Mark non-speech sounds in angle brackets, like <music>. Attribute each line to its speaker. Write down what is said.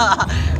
Speaker 1: 哈 <laughs> 哈